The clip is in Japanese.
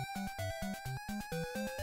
うん。